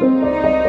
these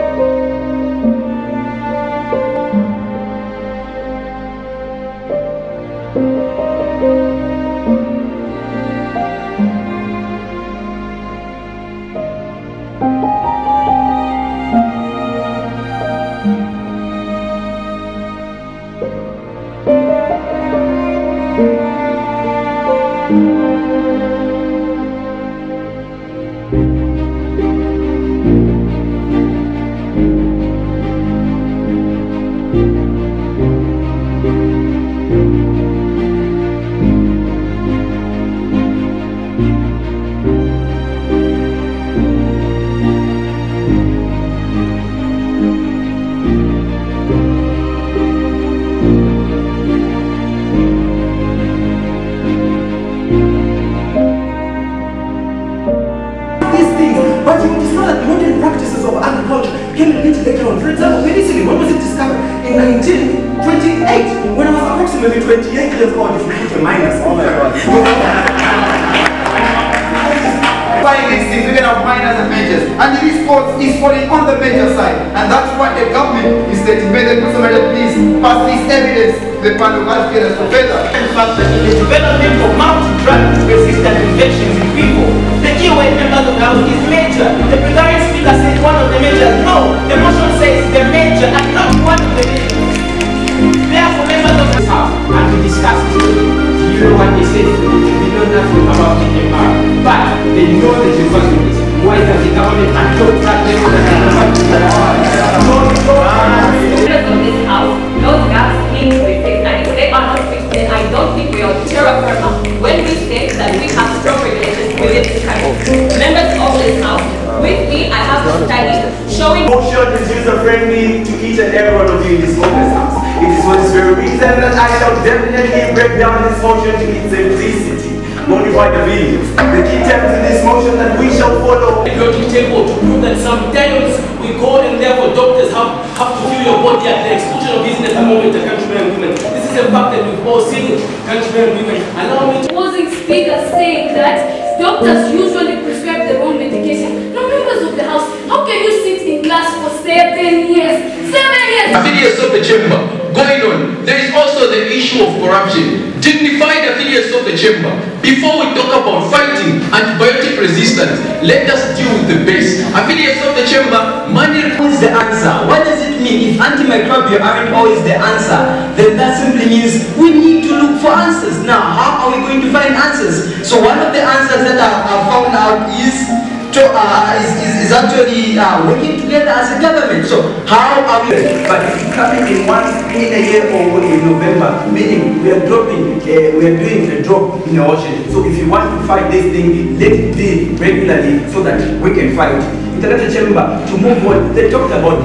practices of agriculture came a bit later on. For example, penicillin, when was it discovered? In 1928, when I was approximately 28 years old, if you put a minus. Oh my god. Applying these things, we're going to have minors and majors. And this course is falling on the major side. And that's what the government is stating. May the Council please pass this evidence to the panel of educators for further. the fact the development of multi-drug resistant infections in people. The key word said? They know nothing about TMR, but they know the responsibilities. Why does the government adopt that level of members of this house, those gaps need to be fixed. And if they are not fixed, then I don't think we are terra firma when we say that we have strong regulations within this country. Members of this house, with me, I have a study showing Motion is user friendly to each and every one of you in this office house. It is for this very reason that I shall definitely break down this motion to its simplicity. Modify the videos. The key terms in this motion that we shall follow. periodic table to prove that sometimes we go and therefore doctors have, have to feel your body at the exclusion of business at the moment and countrymen and women. This is a fact that we've all seen countrymen and women. Allow me to opposing speaker saying that doctors usually prescribe the wrong medication. No members of the house, how can you sit in class for seven years? Seven years! affiliates of the chamber going on. There is also the issue of corruption. Dignified affiliates of the chamber. Before we talk about fighting antibiotic resistance, let us deal with the base. Affiliates of the chamber, money is the answer. What does it mean? If antimicrobial aren't always the answer, then that simply means we need to look for answers. Now, how are we going to find answers? So one of the answers that I've, I've found out is uh, is, is, is actually uh, working together as a government. So how are we? But you come in once in a year or in November, meaning we are dropping, uh, we are doing a drop in the ocean. So if you want to fight this thing, let it be regularly so that we can fight. International Chamber, to move on, they talked about